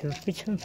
Чего ж причем?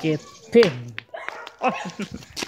Get pin.